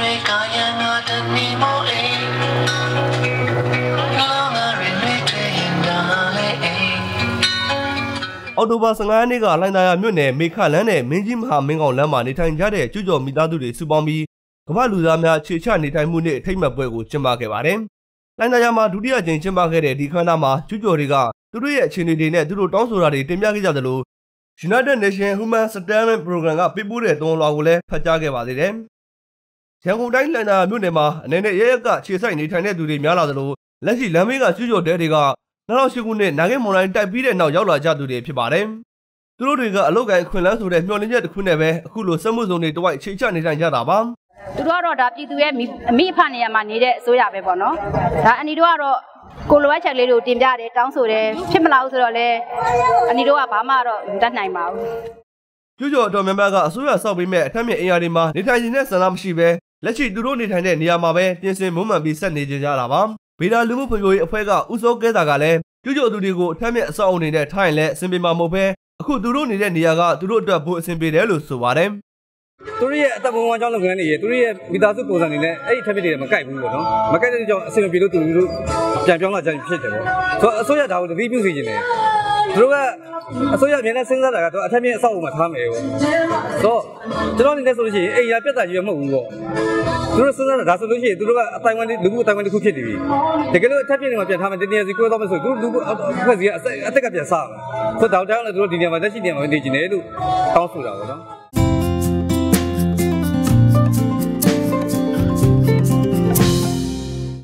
တွေကာယံငါတနီမောအေးလောငါရင်းတွေထရင်ဒါလေးအေးအော်တိုဘာ15ရက်နေ့ကလိုင်သာယာမြို့နယ်မေခလန်းနဲ့မင်းကြီးမဟာမင်းကောင်လမ်းမှာနေထိုင်ကြတဲ့ကျူးကျော်မိသားစုတွေစုပေါင်းပြီးကမ္ဘာလူသားများခြေချနေထိုင်မှုနှင့်အထိတ်အမှတ်ပွဲကိုကျင်းပခဲ့ပါတယ်။လိုင်သာယာမှာဒုတိယကြိမ်ကျင်းပခဲ့တဲ့ဒီခန်းသားမှာကျူးကျော်တွေကသူတို့ရဲ့အခြေအနေတွေနဲ့သူတို့တောင်းဆိုတာတွေတင်ပြခဲ့ကြသလို United Nations Human Settlement Program ကပေးပို့တဲ့သွန်လွှာကိုလည်းဖတ်ကြားခဲ့ပါသေးတယ်။ ရန်ကုန်တိုင်းလိုင်သာယာမြို့နယ်မှာအနေနဲ့ရရက်ကခြေဆိုင်နေထိုင်တဲ့သူတွေများလာသလိုလက်ရှိလမ်းဘေးကကျူးကျော်တဲတွေက2008ခုနှစ်နိုင်ငံမွန်တိုင်းတိုက်ပြီးတဲ့နောက်ရောက်လာကြသူတွေဖြစ်ပါတယ်။သူတို့တွေကအလုတ်ကိုင်းခွင်လန်းဆိုတဲ့မျှော်လင့်ချက်တစ်ခုနဲ့ပဲအခုလိုစက်မှုစုံတွေတဝိုက်ချိန်ချနေထိုင်ကြတာပါ။သူတို့ကတော့ဒါပြည်သူရဲ့မိအမိအဖနေရာမှာနေတဲ့အစိုးရပဲပေါ့နော်ဒါအနီတို့ကတော့ကိုလိုအပ်ချက်လေးတွေကိုတင်ပြတယ်တောင်းဆိုတယ်ဖြစ်မလားဘူးဆိုတော့လေအနီတို့ကဘာမှတော့မတတ်နိုင်ပါဘူးကျူးကျော်အတော်များများကအစိုးရစောက်ပေးမဲ့အထက်မြင့်အင်အားတွေမှာနေထိုင်နေတဲ့ဆန္ဒမရှိပဲ လက်ရှိသူတို့နေထိုင်တဲ့နေရာမှာပဲပြင်ဆင်မွမ်းမံပြီးဆက်နေကြကြတာပါဗေဒါလူမှုဖွံ့ဖြိုးရေးအဖွဲ့ကဥစိုးကဲတာကလည်းကျူးကျော်သူတွေကိုအထက်မြင့်အစောက်အုံတွေနဲ့ထိုင်လဲအဆင်ပြေမှာမဟုတ်ပဲအခုသူတို့နေတဲ့နေရာကသူတို့အတွက်ဘို့အဆင်ပြေတယ်လို့ဆိုပါတယ်သူတို့ရဲ့အသက်ဘဝကြောင်းလုပ်ငန်းတွေရဲ့သူတို့ရဲ့မိသားစုပုံစံတွေနဲ့အဲ့ဒီထက်မြက်တွေမကိုက်ဘူးပေါ့နော်မကိုက်တဲ့ကြောင့်အဆင်မပြေလို့သူတို့ပြန်ပြောင်းလာကြဖြစ်တယ်ပေါ့ဆိုတော့အစိုးရဒါကိုတတိပြုစီခြင်းတယ် သူတို့ကအစိုးရအမြဲတမ်းစဉ်းစားတာကတော့အထက်မြက်အဆောက်အအုံမှာထားမယ်ပေါ့ဆိုတော့ကျွန်တော်အနေနဲ့ဆိုလို့ရှိရင်အိမ်ရပြတ်တာကြီးမဟုတ်ဘူးပေါ့သူတို့စဉ်းစားတာဒါဆိုလို့ရှိရင်သူတို့ကအတိုင်းဝမ်လူမှုအတိုင်းဝမ်တစ်ခုဖြစ်နေပြီတကယ်လို့အထက်မြက်တွေမှာပြန်ထားမယ်တနည်းစီကိုယ်တော့မဆိုသူတို့လူအဖွဲ့စီကအသက်ကပြန်စားမယ်ဆိုတော့တောက်တောင်းလည်းသူတို့ဒီနေရာမှာတက်ရှိနေမှာနေနေတယ်လို့တောင်းဆိုတာပေါ့နော်